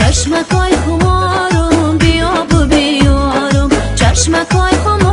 چشمکای خمارم بیا ببیارم. چشمکای خمارم.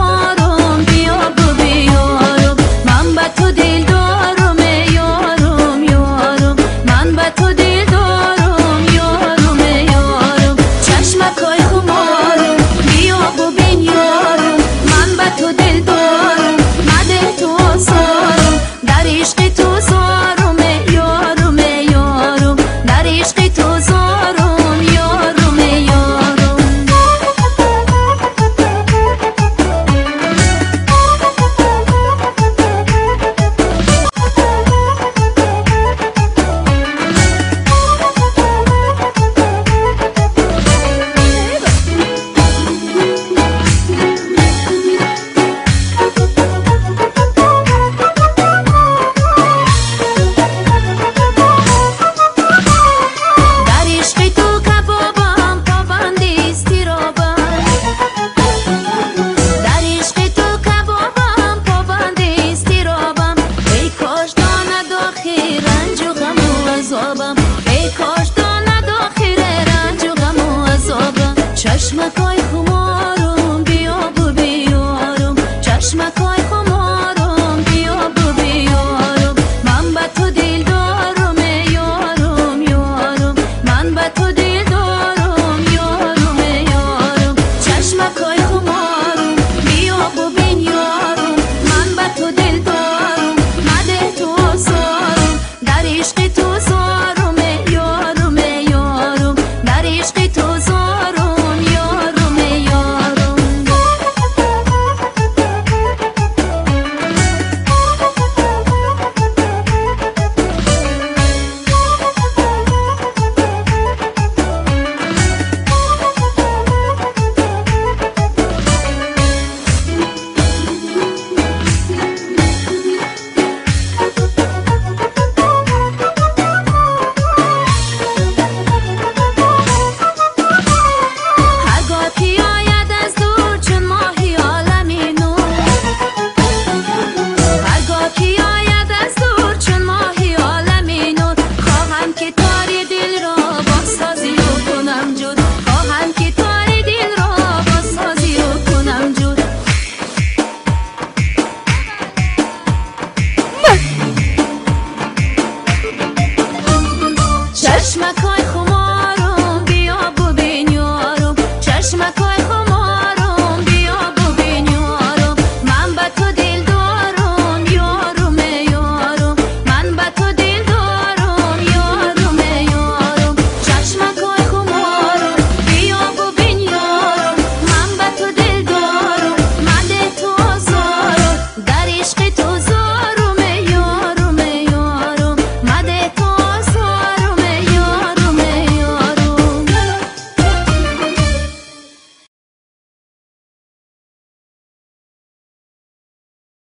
to the